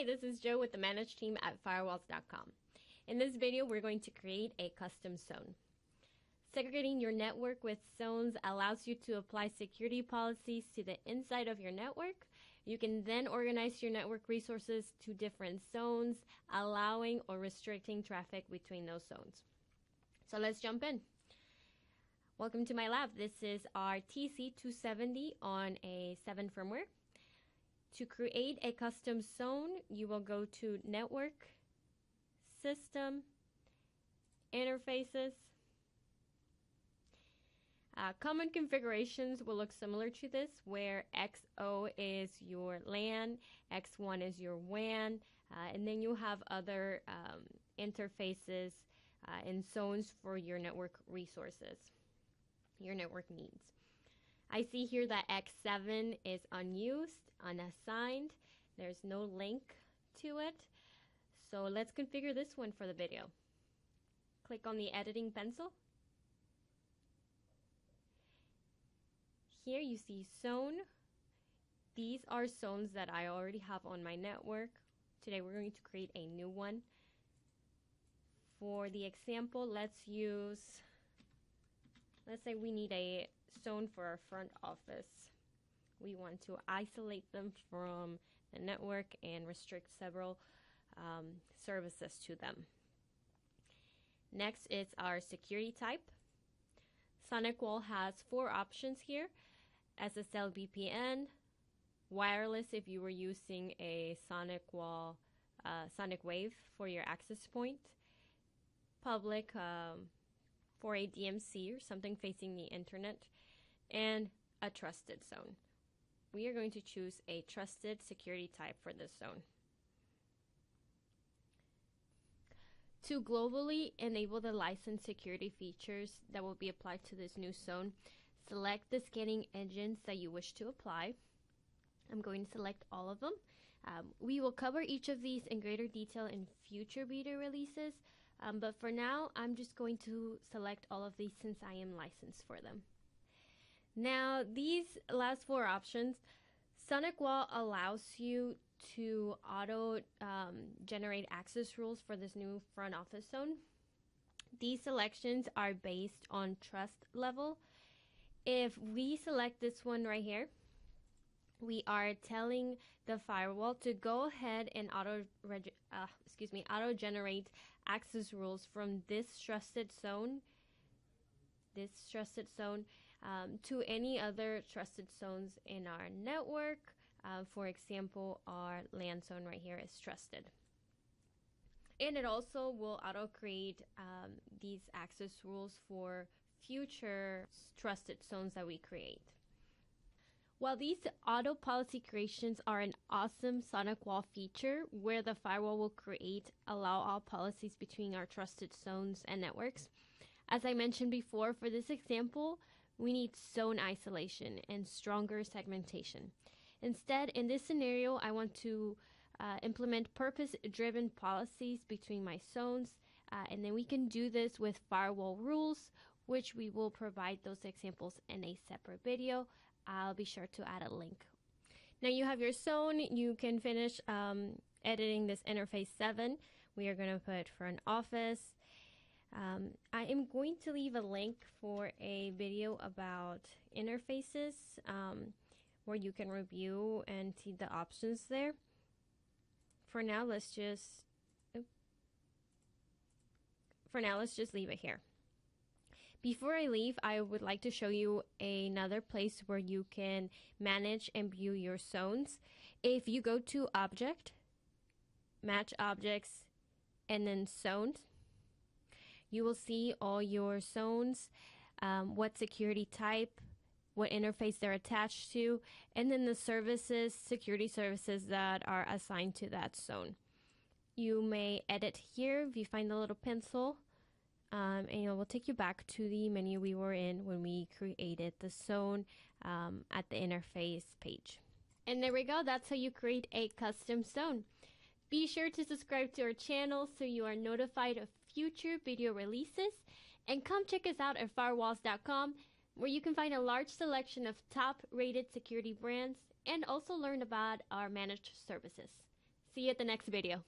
Hi, this is Joe with the Manage team at firewalls.com. In this video, we're going to create a custom zone. Segregating your network with zones allows you to apply security policies to the inside of your network. You can then organize your network resources to different zones, allowing or restricting traffic between those zones. So let's jump in. Welcome to my lab. This is our TZ270 on a 7 firmware. To create a custom zone, you will go to Network, System, Interfaces. Uh, common configurations will look similar to this, where X0 is your LAN, X1 is your WAN, uh, and then you have other um, interfaces uh, and zones for your network resources, your network needs. I see here that X7 is unused, unassigned. There's no link to it. So let's configure this one for the video. Click on the editing pencil. Here you see zone. These are zones that I already have on my network. Today we're going to create a new one. For the example, let's use, let's say we need a zone for our front office. We want to isolate them from the network and restrict several um, services to them. Next is our security type. SonicWall has four options here. SSL VPN, wireless if you were using a SonicWall, uh, SonicWave for your access point, public um, for a DMZ or something facing the internet, and a trusted zone. We are going to choose a trusted security type for this zone. To globally enable the license security features that will be applied to this new zone, select the scanning engines that you wish to apply. I'm going to select all of them. Um, we will cover each of these in greater detail in future beta releases, um, but for now, I'm just going to select all of these since I am licensed for them. Now, these last four options, SonicWall allows you to auto um, generate access rules for this new front office zone. These selections are based on trust level. If we select this one right here, we are telling the firewall to go ahead and auto uh, excuse me auto generate access rules from this trusted zone this trusted zone um, to any other trusted zones in our network. Uh, for example our LAN zone right here is trusted. And it also will auto create um, these access rules for future trusted zones that we create. While these auto policy creations are an awesome SonicWall feature where the firewall will create allow all policies between our trusted zones and networks, as I mentioned before, for this example, we need zone isolation and stronger segmentation. Instead, in this scenario, I want to uh, implement purpose driven policies between my zones, uh, and then we can do this with firewall rules, which we will provide those examples in a separate video. I'll be sure to add a link. Now you have your zone. You can finish um, editing this interface 7. We are going to put front office. Um, I am going to leave a link for a video about interfaces um, where you can review and see the options there. For now, let's just for now, let's just leave it here. Before I leave, I would like to show you another place where you can manage and view your zones. If you go to Object, Match Objects, and then Zones, you will see all your zones, um, what security type, what interface they're attached to, and then the services, security services that are assigned to that zone. You may edit here if you find the little pencil um, and it will take you back to the menu we were in when we created the zone um, at the interface page. And there we go, that's how you create a custom zone. Be sure to subscribe to our channel so you are notified of future video releases and come check us out at firewalls.com where you can find a large selection of top rated security brands and also learn about our managed services. See you at the next video.